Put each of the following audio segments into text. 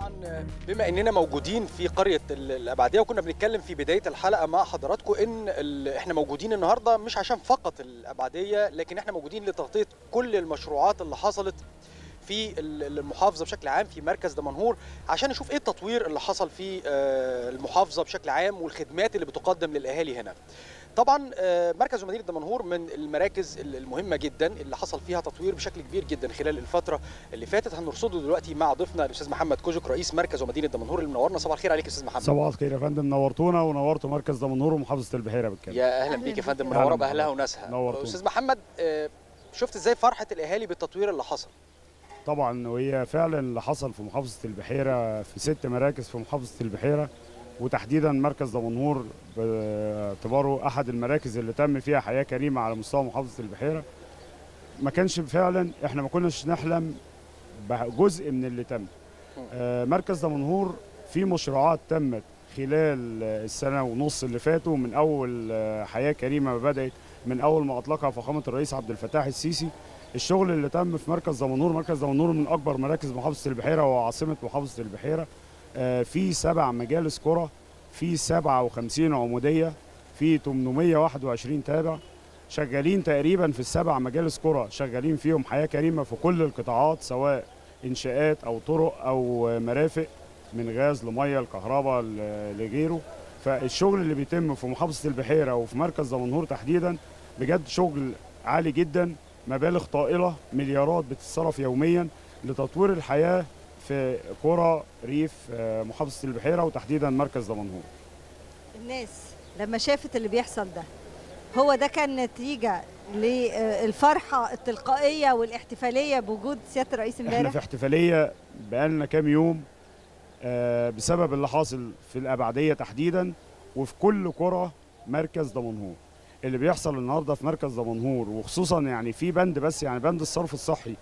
طبعا بما إننا موجودين في قرية ال- الأبعدية وكنا بنتكلم في بداية الحلقة مع حضراتكم إن إحنا موجودين النهارده مش عشان فقط الأبعدية لكن إحنا موجودين لتغطية كل المشروعات اللي حصلت في ال- المحافظة بشكل عام في مركز دمنهور عشان نشوف إيه التطوير اللي حصل في آه، المحافظة بشكل عام والخدمات اللي بتقدم للأهالي هنا. طبعا آه، مركز ومدينه دمنهور من المراكز ال- المهمة جدا اللي حصل فيها تطوير بشكل كبير جدا خلال الفترة اللي فاتت. هنرصده دلوقتي مع ضيفنا الأستاذ محمد كوجك رئيس مركز ومدينه دمنهور اللي منورنا صباح الخير عليك يا أستاذ محمد. صباح الخير يا فندم. نورتونا ونورتوا مركز دمنهور ومحافظة البحيرة بالكامل. يا أهلا أهلاً بيك يا فندم. منورة بأهلها. وناسها. نورتونا. أستاذ محمد آه، شفت إزاي فرحة الأهالي بالتطوير اللي حصل؟ طبعا وهي فعلا اللي حصل في محافظة البحيرة في ست مراكز في محافظة البحيرة. وتحديدا مركز دمنهور باعتباره أحد المراكز اللي تم فيها حياة كريمة على مستوى محافظة البحيرة. ما كانش فعلا إحنا ما كناش نحلم بجزء من اللي تم. آه، مركز دمنهور في مشروعات تمت خلال السنة ونص اللي فاتوا من أول آه، حياة كريمة بدأت من أول ما أطلقها فخامة الرئيس عبد الفتاح السيسي. الشغل اللي تم في مركز دمنهور مركز دمنهور من أكبر مراكز محافظة البحيرة وعاصمة محافظة البحيرة. في سبع مجالس كرة في 57 عمودية في 821 تابع. شغالين تقريبا في السبع مجالس كرة شغالين فيهم حياة كريمة في كل القطاعات سواء إنشاءات أو طرق أو مرافق من غاز لمية لكهرباء لغيره. فالشغل اللي بيتم في محافظة البحيرة وفي مركز دمنهور تحديدا بجد شغل عالي جدا مبالغ طائلة مليارات بتتصرف يوميا لتطوير الحياة في قرى ريف آه، محافظة البحيرة وتحديدا مركز دمنهور. الناس لما شافت اللي بيحصل ده هو ده كان نتيجة للفرحة التلقائية والاحتفالية بوجود سيادة الرئيس إحنا امبارح؟ في احتفالية بقالنا كام يوم آه، بسبب اللي حاصل في الابعديه تحديدا وفي كل قرى مركز دمنهور. اللي بيحصل النهارده في مركز دمنهور وخصوصا يعني في بند بس يعني بند الصرف الصحي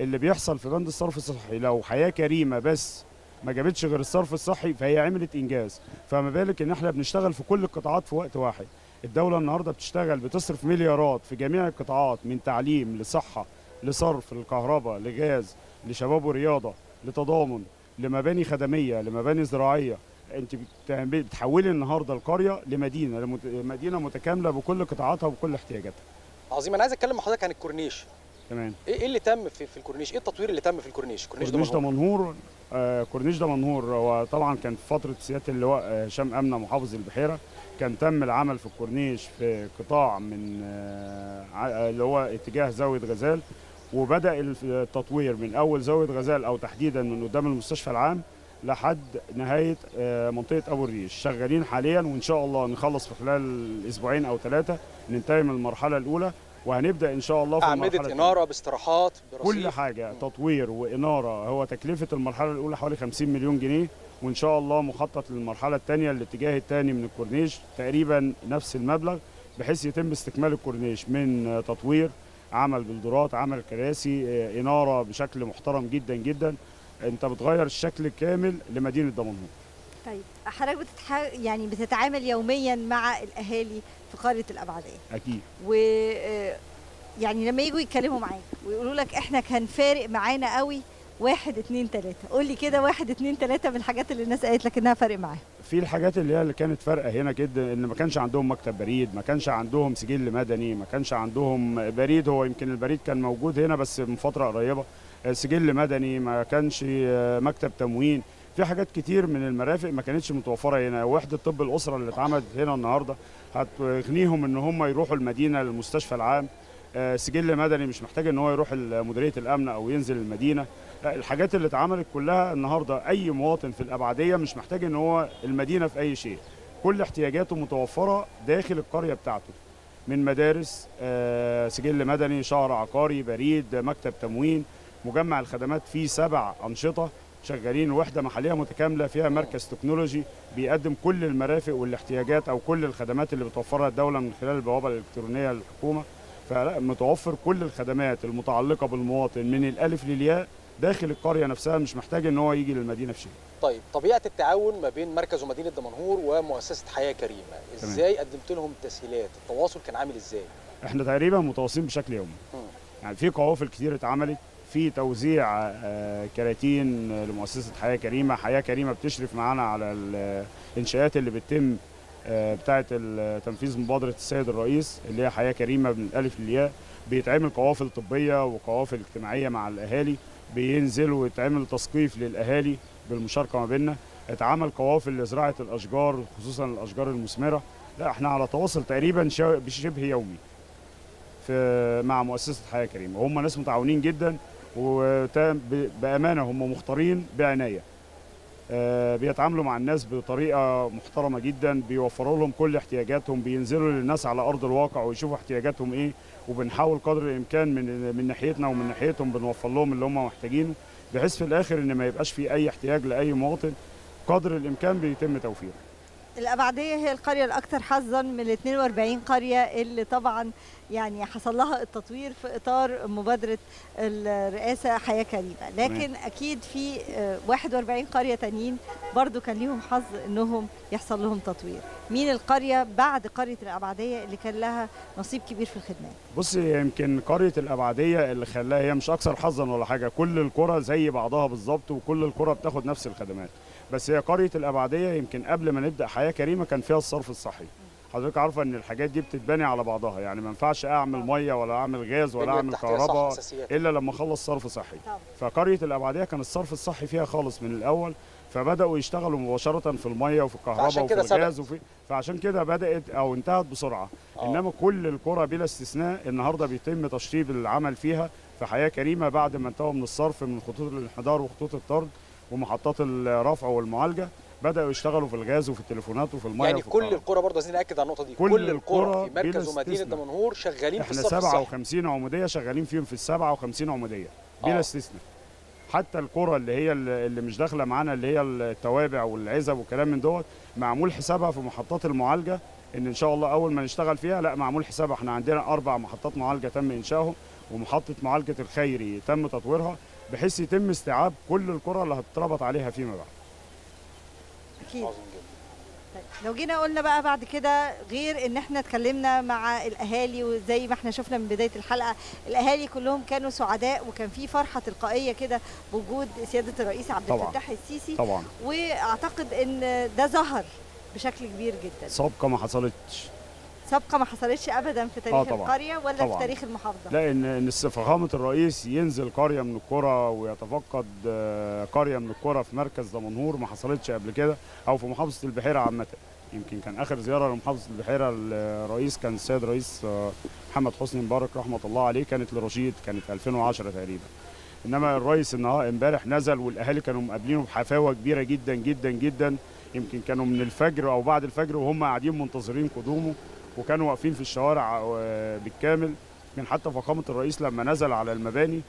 اللي بيحصل في بند الصرف الصحي. لو حياة كريمة بس ما جابتش غير الصرف الصحي فهي عملت إنجاز. فما بالك إن إحنا بنشتغل في كل القطاعات في وقت واحد. الدولة النهارده بتشتغل بتصرف مليارات في جميع القطاعات من تعليم لصحة لصرف للكهرباء لغاز لشباب ورياضة لتضامن لمباني خدمية لمباني زراعية. أنت بتحولي النهارده القرية لمدينة مدينة متكاملة بكل قطاعاتها وبكل احتياجاتها. عظيم. أنا عايز أتكلم مع حضرتك عن الكورنيش. تمام. إيه إيه اللي تم في, في الكورنيش؟ إيه التطوير اللي تم في الكورنيش؟ كورنيش كورنيش دمنهور دمنهور آه كورنيش دمنهور هو طبعا كان في فترة سياده اللواء آه، هشام أمنة محافظ البحيرة كان تم العمل في الكورنيش في قطاع من آه ع- اللي هو اتجاه زاوية غزال وبدأ التطوير من أول زاوية غزال أو تحديدا من قدام المستشفى العام لحد نهاية آه، منطقة أبو الريش. شغالين حاليا وإن شاء الله نخلص في خلال أسبوعين أو ثلاثة ننتهي من المرحلة الأولى وهنبدأ إن شاء الله في أعمدة. إنارة باستراحات برصيف. كل حاجة تطوير وإنارة هو تكلفة المرحلة الأولى حوالي 50 مليون جنيه وإن شاء الله مخطط للمرحلة الثانية الاتجاه الثاني من الكورنيش تقريبا نفس المبلغ بحيث يتم استكمال الكورنيش من تطوير عمل بلدرات عمل كراسي إنارة بشكل محترم جدا جدا. أنت بتغير الشكل الكامل لمدينة دمنهور. طيب حضرتك بتتح... يعني بتتعامل يوميا مع الأهالي في قرية الأبعدية أكيد. و آه، يعني لما يجوا يتكلموا معاك ويقولوا لك إحنا كان فارق معانا قوي واحد اتنين تلاتة. قول لي كده واحد اتنين تلاتة من الحاجات اللي الناس قالت لك إنها فارق معاها في الحاجات اللي هي اللي كانت فارقة هنا جدا إن ما كانش عندهم مكتب بريد ما كانش عندهم سجل مدني ما كانش عندهم بريد. هو يمكن البريد كان موجود هنا بس من فترة قريبة. آه، سجل مدني ما كانش آه، مكتب تموين. في حاجات كتير من المرافق ما كانتش متوفرة هنا. وحدة طب الأسرة اللي اتعملت هنا النهارده هتغنيهم إن هم يروحوا المدينة للمستشفى العام. آه، سجل مدني مش محتاج إن هو يروح مديرية الأمن أو ينزل المدينة. لا، الحاجات اللي اتعملت كلها النهارده أي مواطن في الابعديه مش محتاج إن هو المدينة في أي شيء. كل احتياجاته متوفرة داخل القرية بتاعته. من مدارس آه، سجل مدني شهر عقاري بريد مكتب تموين مجمع الخدمات فيه سبع أنشطة. شغالين وحدة محلية متكاملة فيها مركز تكنولوجي بيقدم كل المرافق والاحتياجات أو كل الخدمات اللي بتوفرها الدولة من خلال البوابة الإلكترونية للحكومة. فلا متوفر كل الخدمات المتعلقة بالمواطن من الألف للياء داخل القرية نفسها مش محتاج إن هو يجي للمدينة في شيء. طيب طبيعة التعاون ما بين مركز ومدينة دمنهور ومؤسسة حياة كريمة إزاي قدمت لهم تسهيلات؟ التواصل كان عامل إزاي؟ إحنا تقريبا متواصلين بشكل يومي. يعني في قوافل كتير اتعملت في توزيع آه، كراتين لمؤسسة حياة كريمة. حياة كريمة بتشرف معانا على الإنشاءات اللي بتتم آه، بتاعة تنفيذ مبادرة السيد الرئيس اللي هي حياة كريمة من الألف للياء. بيتعمل قوافل طبية وقوافل اجتماعية مع الأهالي بينزلوا ويتعمل تثقيف للأهالي بالمشاركة ما بيننا. اتعمل قوافل لزراعة الأشجار خصوصا الأشجار المثمرة. لا إحنا على تواصل تقريبا بشبه يومي في مع مؤسسة حياة كريمة. وهم ناس متعاونين جدا. وبامانه هم مختارين بعناية. آه، بيتعاملوا مع الناس بطريقة محترمة جدا بيوفروا لهم كل احتياجاتهم بينزلوا للناس على أرض الواقع ويشوفوا احتياجاتهم إيه وبنحاول قدر الإمكان من من ناحيتنا ومن ناحيتهم بنوفر لهم اللي هم محتاجينه بحيث في الآخر إن ما يبقاش في أي احتياج لأي مواطن قدر الإمكان بيتم توفيره. الأبعدية هي القرية الأكثر حظا من ال 42 قرية اللي طبعا يعني حصل لها التطوير في إطار مبادرة الرئاسة حياة كريمة. لكن أكيد في آه، 41 قرية تانيين برضو كان ليهم حظ إنهم يحصل لهم تطوير. مين القرية بعد قرية الأبعدية اللي كان لها نصيب كبير في الخدمات؟ بص هي يمكن قرية الابعديه اللي خلاها هي مش أكثر حظا ولا حاجة. كل القرى زي بعضها بالظبط وكل القرى بتاخد نفس الخدمات. بس هي قرية الابعديه يمكن قبل ما نبدأ حياة كريمة كان فيها الصرف الصحي حضرتك عارفة إن الحاجات دي بتتبني على بعضها يعني ما ينفعش أعمل مية ولا أعمل غاز ولا أعمل كهرباء. إلا لما أخلص صرف صحي. فقرية الابعديه كان الصرف الصحي فيها خالص من الأول فبدأوا يشتغلوا مباشرة في المية وفي الكهرباء وفي. الغاز وفي فعشان كده بدأت أو انتهت بسرعة آه. إنما كل القرى بلا استثناء النهارده بيتم تشطيب العمل فيها في حياة كريمة بعد ما انتهوا من الصرف من خطوط الانحدار وخطوط الطرد ومحطات الرفع والمعالجة بدأوا يشتغلوا في الغاز وفي التليفونات وفي المية يعني كل. القرى برضه عايزين نأكد على النقطة دي كل كل القرى في مركز ومدينة. دمنهور شغالين في إحنا الصرف الصحي 57 عمودية شغالين فيهم في ال 57 عمودية بلا آه. استثناء حتى القرى اللي هي اللي اللي مش داخلة معانا اللي هي التوابع والعزب والكلام من دوت معمول حسابها في محطات المعالجة إن إن شاء الله أول ما نشتغل فيها لأ معمول حسابها إحنا عندنا أربع محطات معالجة تم إنشائهم ومحطة معالجة الخيري تم تطويرها بحيث يتم استيعاب كل القرى اللي هتتربط عليها فيما بعد. جدا. طيب، لو جينا قلنا بقى بعد كده غير إن إحنا اتكلمنا مع الأهالي وزي ما إحنا شفنا من بداية الحلقة الأهالي كلهم كانوا سعداء وكان في فرحة تلقائية كده بوجود سيادة الرئيس عبد. الفتاح السيسي. طبعا. وأعتقد إن ده ظهر بشكل كبير جدا. سابقه ما حصلتش. سابقة ما حصلتش ابدا في تاريخ آه طبعاً. القرية ولا طبعاً. في تاريخ المحافظة. لا إن ان فخامه الرئيس ينزل قرية من القرى ويتفقد آه، قرية من القرى في مركز دمنهور ما حصلتش قبل كده أو في محافظة البحيرة عامة. يمكن كان آخر زيارة لمحافظة البحيرة الرئيس كان السيد رئيس آه، محمد حسني مبارك رحمة الله عليه كانت لرشيد كانت 2010 تقريبا. إنما الرئيس النهارده امبارح نزل والأهالي كانوا مقابلينه بحفاوة كبيرة جدا جدا جدا. يمكن كانوا من الفجر أو بعد الفجر وهم قاعدين منتظرين قدومه. وكانوا واقفين في الشوارع آه، بالكامل من حتى فخامة الرئيس لما نزل على المباني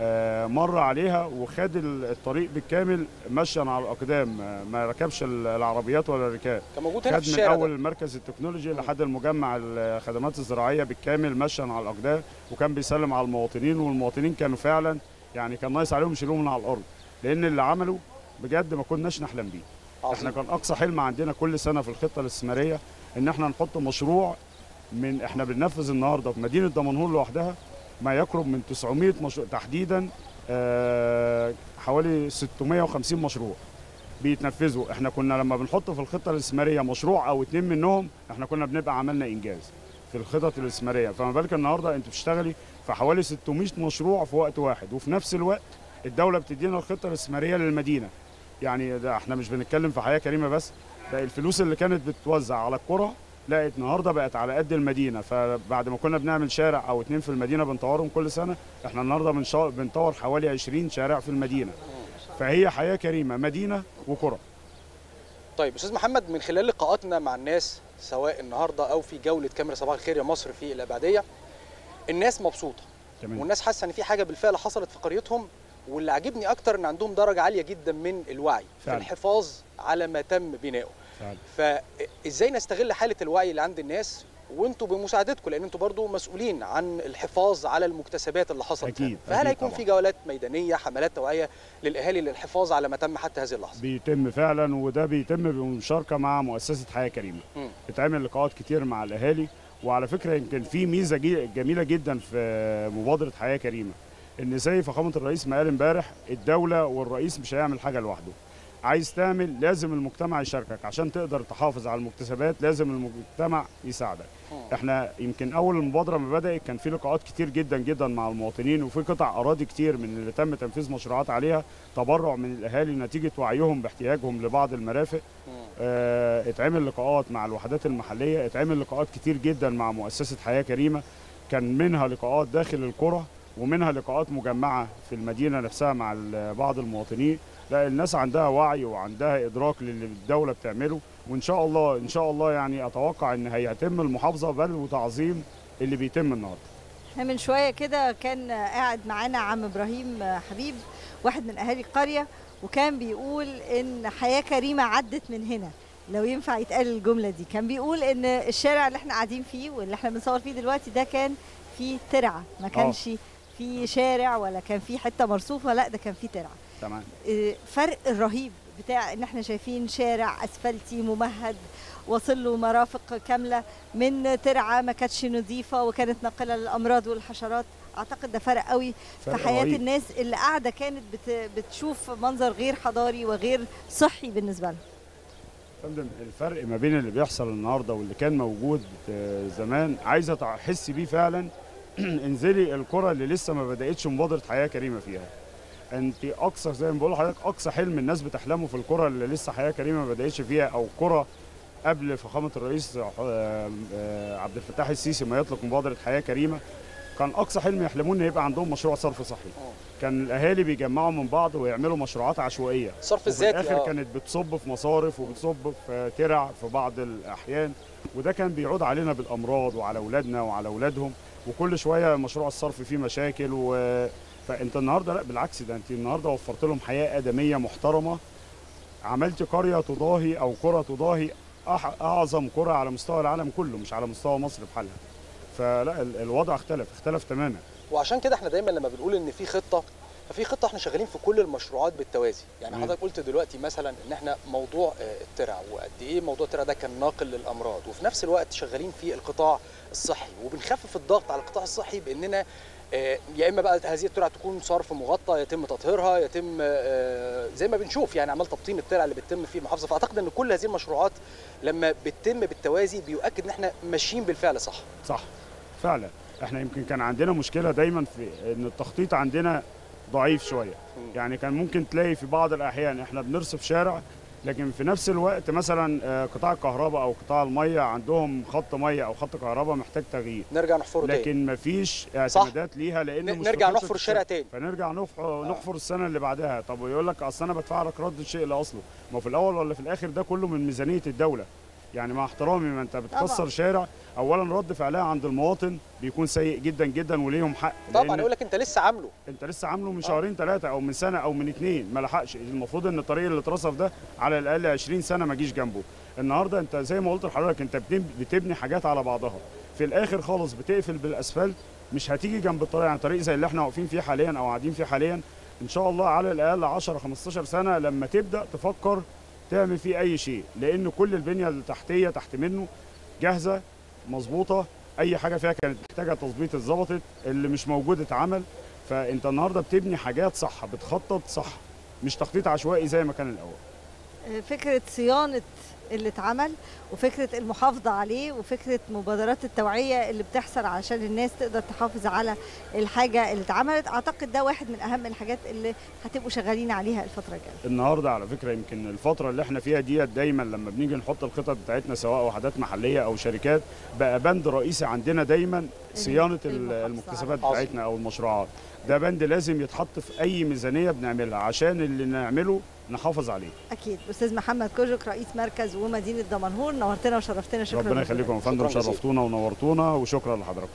آه، مر عليها وخد ال- الطريق بالكامل مشيا على الأقدام آه، ما ركبش ال- العربيات ولا الركاب كان موجود هنا خد من اول ده. المركز التكنولوجي لحد المجمع الخدمات الزراعية بالكامل مشيا على الأقدام وكان بيسلم على المواطنين والمواطنين كانوا فعلا يعني كان ناقص عليهم يشيلوهم من على الأرض. لأن اللي عمله بجد ما كناش نحلم بيه. إحنا عظيم كان اقصى حلم عندنا كل سنة في الخطة الاستثمارية ان إحنا نحط مشروع من إحنا بننفذ النهارده في مدينة دمنهور لوحدها ما يقرب من 900 مشروع تحديدا آه، حوالي 650 مشروع بيتنفذوا. إحنا كنا لما بنحط في الخطة الاستثمارية مشروع أو اتنين منهم إحنا كنا بنبقى عملنا انجاز في الخطط الاستثمارية. فما بالك النهارده انت بتشتغلي في حوالي 600 مشروع في وقت واحد وفي نفس الوقت الدولة بتدينا الخطة الاستثمارية للمدينة. يعني ده إحنا مش بنتكلم في حياة كريمة بس ده الفلوس اللي كانت بتتوزع على القرى لا النهارده بقت على قد المدينة. فبعد ما كنا بنعمل شارع أو اتنين في المدينة بنطورهم كل سنة إحنا النهارده بنشا- بنطور حوالي 20 شارع في المدينة. فهي حياة كريمة مدينة وقرى. طيب أستاذ محمد من خلال لقاءاتنا مع الناس سواء النهارده أو في جولة كاميرا صباح الخير يا مصر في الأبعدية الناس مبسوطة. تمام. والناس حاسة إن في حاجة بالفعل حصلت في قريتهم واللي عاجبني أكتر إن عندهم درجة عالية جدا من الوعي في فعلا. الحفاظ على ما تم بناؤه فعلا. فازاي نستغل حالة الوعي اللي عند الناس وأنتوا بمساعدتكم لأن أنتوا برضو مسؤولين عن الحفاظ على المكتسبات اللي حصلت أكيد،. فهل أكيد هيكون طبعاً. في جولات ميدانية حملات توعية للأهالي للحفاظ على ما تم حتى هذه اللحظة بيتم فعلا وده بيتم بمشاركة مع مؤسسة حياة كريمة. بتعمل لقاءات كتير مع الأهالي وعلى فكرة يمكن في ميزة جميلة جدا في مبادرة حياة كريمة إن زي فخامة الرئيس ما قال امبارح الدولة والرئيس مش هيعمل حاجة لوحده. عايز تعمل لازم المجتمع يشاركك. عشان تقدر تحافظ على المكتسبات لازم المجتمع يساعدك. إحنا يمكن أول المبادرة ما بدأت كان في لقاءات كتير جدا جدا مع المواطنين وفي قطع أراضي كتير من اللي تم تنفيذ مشروعات عليها تبرع من الأهالي نتيجة وعيهم باحتياجهم لبعض المرافق. آه، اتعمل لقاءات مع الوحدات المحلية اتعمل لقاءات كتير جدا مع مؤسسة حياة كريمة. كان منها لقاءات داخل القرى ومنها لقاءات مجمعة في المدينة نفسها مع بعض المواطنين لا الناس عندها وعي وعندها إدراك للي الدولة بتعمله وإن شاء الله إن شاء الله يعني أتوقع إن هيتم المحافظة بل وتعظيم اللي بيتم النهارده. إحنا من شوية كده كان قاعد معانا عم إبراهيم حبيب واحد من أهالي القرية وكان بيقول إن حياة كريمة عدت من هنا. لو ينفع يتقال الجملة دي. كان بيقول إن الشارع اللي إحنا قاعدين فيه واللي إحنا بنصور فيه دلوقتي ده كان فيه ترعة ما كانش فيه شارع ولا كان فيه حتة مرصوفة لا ده كان فيه ترعة. تمام. إيه، فرق الرهيب بتاع إن إحنا شايفين شارع أسفلتي ممهد واصل له مرافق كاملة من ترعة ما كانتش نظيفة وكانت ناقلة للأمراض والحشرات. أعتقد ده فرق قوي في حياة رهيب. الناس اللي قاعدة كانت بت بتشوف منظر غير حضاري وغير صحي بالنسبة لها. فندم الفرق ما بين اللي بيحصل النهارده واللي كان موجود آه، زمان عايزه تحس بيه فعلا انزلي القرى اللي لسه ما بدأتش مبادرة حياة كريمة فيها. انت أقصى زي ما بقول لحضرتك أقصى حلم الناس بتحلمه في القرى اللي لسه حياة كريمة ما بدأتش فيها أو قرى قبل فخامة الرئيس آه، آه، عبد الفتاح السيسي ما يطلق مبادرة حياة كريمة. كان أقصى حلم يحلموه إن يبقى عندهم مشروع صرف صحي. كان الأهالي بيجمعوا من بعض ويعملوا مشروعات عشوائية. وفي الذاتي الآخر آه. كانت بتصب في مصارف وبتصب في ترع في بعض الأحيان. وده كان بيعود علينا بالأمراض وعلى أولادنا وعلى أولادهم. وكل شوية مشروع الصرف فيه مشاكل و فأنت النهارده لأ بالعكس ده أنت النهارده وفرت لهم حياة آدمية محترمة. عملت قرية تضاهي أو قرى تضاهي أعظم قرى على مستوى العالم كله مش على مستوى مصر بحالها فلأ ال- الوضع اختلف اختلف تماما. وعشان كده إحنا دايما لما بنقول إن في خطة ففي خطة إحنا شغالين في كل المشروعات بالتوازي. يعني. حضرتك قلت دلوقتي مثلا إن إحنا موضوع آه، الترع وقد إيه موضوع الترع ده كان ناقل للأمراض. وفي نفس الوقت شغالين في القطاع الصحي. وبنخفف الضغط على القطاع الصحي بإننا آه، يا إما بقى هذه الترع تكون صرف مغطى يتم تطهيرها يتم آه، زي ما بنشوف يعني عمال تبطين الترع اللي بتتم في المحافظة. فأعتقد إن كل هذه المشروعات لما بتتم بالتوازي بيؤكد إن إحنا ماشيين بالفعل صح. صح. فعلا. إحنا يمكن كان عندنا مشكلة دايما في إن التخطيط عندنا ضعيف شوية. يعني كان ممكن تلاقي في بعض الأحيان إحنا بنرصف شارع لكن في نفس الوقت مثلا آه، قطاع الكهرباء أو قطاع المية عندهم خط مية أو خط كهرباء محتاج تغيير. نرجع نحفره تاني. لكن مفيش اعتمادات ليها لأن نرجع نحفر الشارع تاني. فنرجع نحفر نحفر السنة اللي بعدها. طب ويقول لك أصل أنا بدفع لك رد الشيء لأصله. ما في الأول ولا في الآخر ده كله من ميزانية الدولة. يعني مع احترامي ما انت بتكسر. شارع. اولا رد فعلها عند المواطن بيكون سيء جدا جدا وليهم حق. طبعا يقول لك أنت لسه عامله. أنت لسه عامله من آه. شهرين ثلاثة أو من سنة أو من اتنين. ما لحقش. المفروض إن الطريق اللي اترصف ده على الأقل 20 سنة ما جيش جنبه. النهارده أنت زي ما قلت لحضرتك أنت بتب- بتبني حاجات على بعضها. في الآخر خالص بتقفل بالأسفلت مش هتيجي جنب الطريق. يعني طريق زي اللي إحنا واقفين فيه حاليا أو قاعدين فيه حاليا إن شاء الله على الأقل 10 15 سنة لما تبدأ تفكر تعمل فيه أي شيء لأن كل البنية التحتيه تحت منه جاهزة مظبوطة أي حاجة فيها كانت محتاجة تظبيط اتظبطت اللي مش موجود اتعمل. فأنت النهارده بتبني حاجات صح بتخطط صح مش تخطيط عشوائي زي ما كان الأول. فكرة صيانة اللي اتعمل وفكرة المحافظة عليه وفكرة مبادرات التوعية اللي بتحصل عشان الناس تقدر تحافظ على الحاجة اللي اتعملت. أعتقد ده واحد من أهم الحاجات اللي هتبقوا شغالين عليها الفترة الجاية. النهارده على فكرة يمكن الفترة اللي إحنا فيها ديت دايما لما بنيجي نحط الخطط بتاعتنا سواء وحدات محلية أو شركات بقى بند رئيسي عندنا دايما صيانة المكتسبات بتاعتنا أو المشروعات. ده بند لازم يتحط في أي ميزانية بنعملها. عشان اللي نعمله نحافظ عليه أكيد أستاذ محمد كوجك رئيس مركز ومدينة دمنهور نورتنا وشرفتنا شكرا ربنا لحضرتك. يخليكم يا فندم. شرفتونا ونورتونا وشكرا لحضراتكم